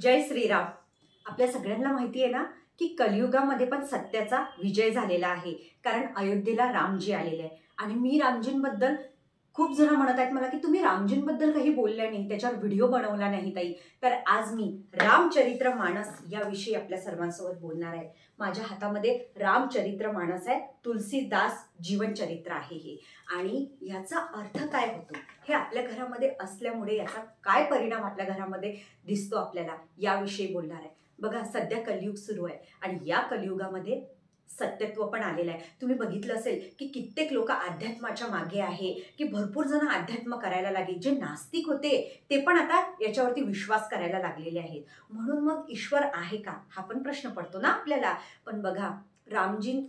जय श्रीराम. आपल्या सगळ्यांना माहिती आहे ना की कलियुगामध्ये पण सत्याचा विजय झालेला आहे. कारण अयोध्येला रामजी आलेले आहे आणि मी रामजींबद्दल खूप जण म्हणत आहेत मला की तुम्ही रामजींबद्दल काही बोलल्या नाही त्याच्यावर व्हिडिओ बनवला नाही ताई. तर आज मी रामचरित्र मानस याविषयी आपल्या सर्वांसोबत बोलणार आहे. माझ्या हातामध्ये रामचरित्र मानस आहे. तुलसीदास जीवनचरित्र आहे हे. आणि याचा अर्थ काय होतो? हे आपल्या घरामध्ये असल्यामुळे याचा काय परिणाम आपल्या घरामध्ये दिसतो आपल्याला? याविषयी बोलणार आहे. बघा सध्या कलियुग सुरू आहे. आणि या कलियुगामध्ये सत्यत्व पण आलेलं आहे. तुम्ही बघितलं असेल की कित्येक लोक अध्यात्माच्या मागे आहे की भरपूर जण अध्यात्म करायला लागले. जे नास्तिक होते ते पण आता याच्यावरती विश्वास करायला लागलेले आहेत. म्हणून मग ईश्वर आहे का? हा पण प्रश्न पडतो ना आपल्याला. पण बघा रामजी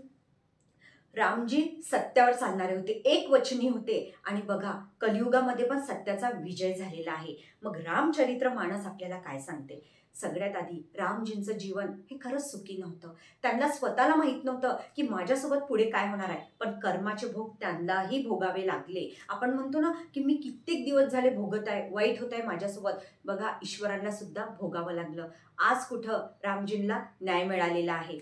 रामजी सत्यावर चालणारे होते एक वचनी होते. आणि बघा कलियुगामध्ये पण सत्याचा विजय झालेला आहे. मग रामचरित्र मानस आपल्याला काय सांगते? सगळ्यात आधी रामजींचं जीवन हे खरंच सुखी नव्हतं. त्यांना स्वतःला माहीत नव्हतं की माझ्यासोबत पुढे काय होणार आहे. पण कर्माचे भोग त्यांनाही भोगावे लागले. आपण म्हणतो ना की मी कित्येक दिवस झाले भोगत आहे वाईट होत आहे माझ्यासोबत. बघा ईश्वरांना सुद्धा भोगावं लागलं. आज कुठं रामजींना न्याय मिळालेला आहे.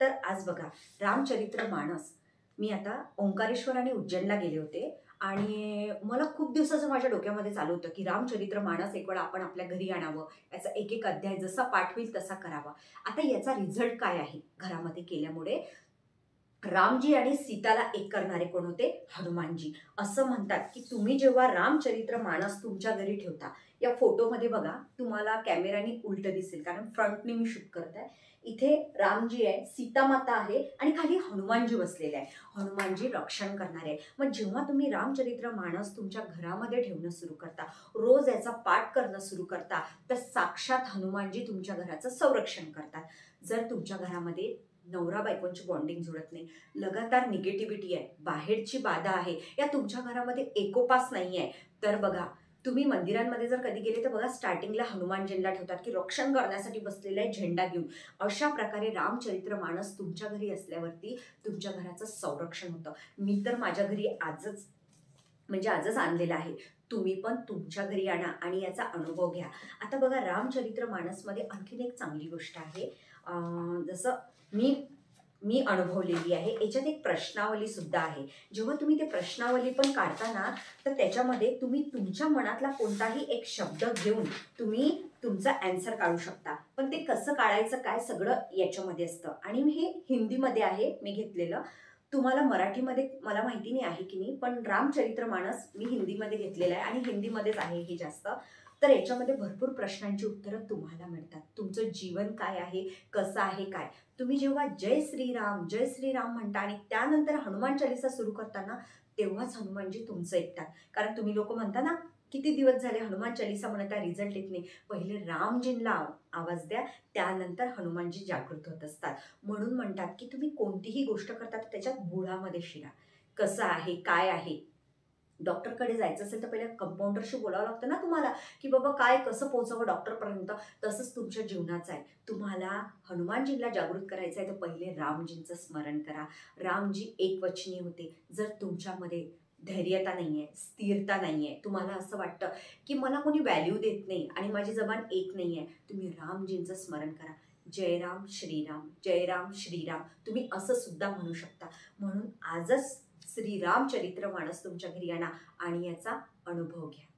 तर आज बघा रामचरित्र मानस मी आता ओंकारेश्वर आणि उज्जैनला गेले होते. आणि मला खूप दिवसाचं माझ्या डोक्यामध्ये चालू होतं की रामचरित्र मानस एक वेळा आपण आपल्या घरी आणावं. याचा एक एक अध्याय जसा पाठवील तसा करावा. आता याचा रिझल्ट काय आहे? घरामध्ये केल्यामुळे रामजी आणि सीताला एक करणारे कोण होते? हनुमानजी. असं म्हणतात की तुम्ही जेव्हा रामचरित्र मानस तुमच्या घरी ठेवता या फोटोमध्ये बघा तुम्हाला कॅमेराने उलट दिसेल. कारण फ्रंटने मी शूट करत आहे इथे रामजी आहे सीतामाता आहे आणि खाली हनुमानजी बसलेले आहे हनुमानजी रक्षण करणारे आहे मग जेव्हा तुम्ही रामचरित्र माणस तुमच्या घरामध्ये ठेवणं सुरू करता रोज याचा पाठ करणं सुरू करता तर साक्षात हनुमानजी तुमच्या घराचं संरक्षण करतात. जर तुमच्या घरामध्ये नवरा बायकोंची बॉन्डिंग जुळत नाही. लगातार निगेटिव्हिटी आहे. बाहेरची बाधा आहे. या तुमच्या घरामध्ये एकोपास नाही आहे. तर बघा तुम्ही मंदिरांमध्ये जर कधी गेले तर बघा स्टार्टिंगला हनुमान हनुमानजींना ठेवतात की रक्षण करण्यासाठी बसलेला आहे झेंडा घेऊन. अशा प्रकारे रामचरित्र माणस तुमच्या घरी असल्यावरती तुमच्या घराचं संरक्षण होतं. मी तर माझ्या घरी आजच म्हणजे आजच आणलेलं आहे. तुम्ही पण तुमच्या घरी आणा आणि याचा अनुभव घ्या. आता बघा रामचरित्र मानसमध्ये आणखीन एक चांगली गोष्ट आहे. जसं मी मी अनुभवलेली आहे. याच्यात एक प्रश्नावली सुद्धा आहे. जेव्हा तुम्ही ते प्रश्नावली पण काढताना तर त्याच्यामध्ये तुम्ही तुमच्या मनातला कोणताही एक शब्द घेऊन तुम्ही तुमचा अँसर काढू शकता. पण ते कसं काढायचं काय सगळं याच्यामध्ये असतं. आणि हे हिंदीमध्ये आहे मी घेतलेलं. तुम्हाला मराठीमध्ये मला माहिती नाही आहे की नाही पण रामचरित्र मानस मी हिंदीमध्ये घेतलेलं आहे आणि हिंदीमध्येच आहे हे जास्त. तर याच्यामध्ये भरपूर प्रश्नांची उत्तरं तुम्हाला मिळतात. तुमचं जीवन काय आहे कसं आहे काय? तुम्ही जेव्हा जय श्रीराम जय श्रीराम म्हणता आणि त्यानंतर हनुमान चालिसा सुरू करताना तेव्हाच हनुमानजी तुमचं ऐकतात. कारण तुम्ही लोक म्हणता ना किती दिवस झाले हनुमान चालिसा म्हणता रिझल्ट येत नाही. पहिले रामजींना आवाज द्या त्यानंतर हनुमानजी जागृत होत असतात. म्हणून म्हणतात की तुम्ही कोणतीही गोष्ट करता त्याच्यात बुळामध्ये शिरा. कसं आहे काय आहे? डॉक्टरकडे जायचं असेल तर पहिले कंपाऊंडरशी बोलावं लागतं ना तुम्हाला की बाबा काय कसं पोहोचावं डॉक्टरपर्यंत? तसंच तुमच्या जीवनाचं आहे. तुम्हाला हनुमानजींना जागृत करायचं आहे तर पहिले रामजींचं स्मरण करा. रामजी एकवचनी होते. जर तुमच्यामध्ये धैर्यता नाही आहे स्थिरता नाही आहे तुम्हाला असं वाटतं की मला कोणी व्हॅल्यू देत नाही आणि माझी जबान एक नाही आहे तुम्ही रामजींचं स्मरण करा. जयराम श्रीराम जयराम श्रीराम तुम्ही असं सुद्धा म्हणू शकता. म्हणून आजच श्रीरामचरित्र माणस तुमच्या घरी आणा आणि याचा अनुभव घ्या.